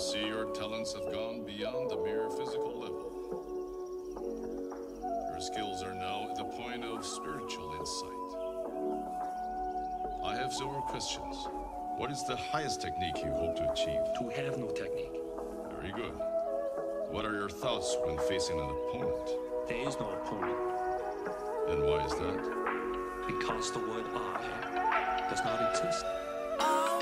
see your talents have gone beyond the mere physical level. Your skills are now at the point of spiritual insight. I have several questions. What is the highest technique you hope to achieve? To have no technique. Very good. What are your thoughts when facing an opponent? There is no opponent. Then why is that? Because the word I does not exist. Oh.